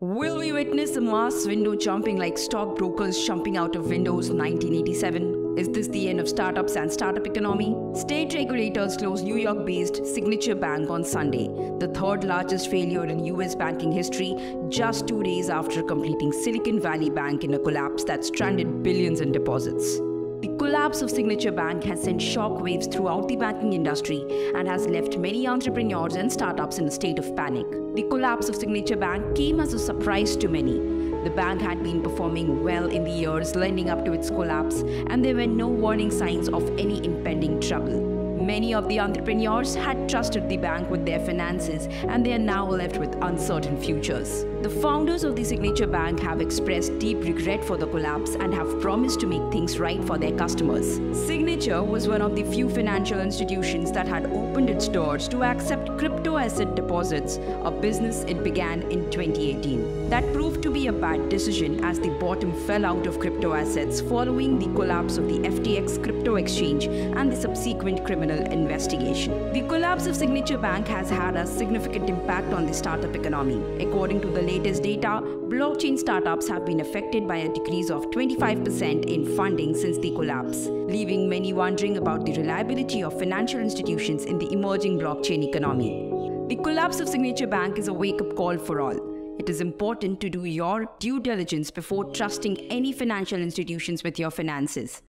Will we witness a mass window jumping like stockbrokers jumping out of Windows 1987? Is this the end of startups and startup economy? State regulators closed New York based Signature Bank on Sunday, the third largest failure in US banking history, just two days after completing Silicon Valley Bank in a collapse that stranded billions in deposits. The collapse of Signature Bank has sent shockwaves throughout the banking industry and has left many entrepreneurs and startups in a state of panic. The collapse of Signature Bank came as a surprise to many. The bank had been performing well in the years leading up to its collapse, and there were no warning signs of any impending trouble. Many of the entrepreneurs had trusted the bank with their finances and they are now left with uncertain futures. The founders of the Signature Bank have expressed deep regret for the collapse and have promised to make things right for their customers. Signature was one of the few financial institutions that had opened its doors to accept crypto asset deposits, a business it began in 2018. That proved to be a bad decision as the bottom fell out of crypto assets following the collapse of the FTX crypto exchange and the subsequent criminal investigation. The collapse of Signature Bank has had a significant impact on the startup economy. According to the latest data, blockchain startups have been affected by a decrease of 25% in funding since the collapse, leaving many wondering about the reliability of financial institutions in the emerging blockchain economy. The collapse of Signature Bank is a wake up call for all. It is important to do your due diligence before trusting any financial institutions with your finances.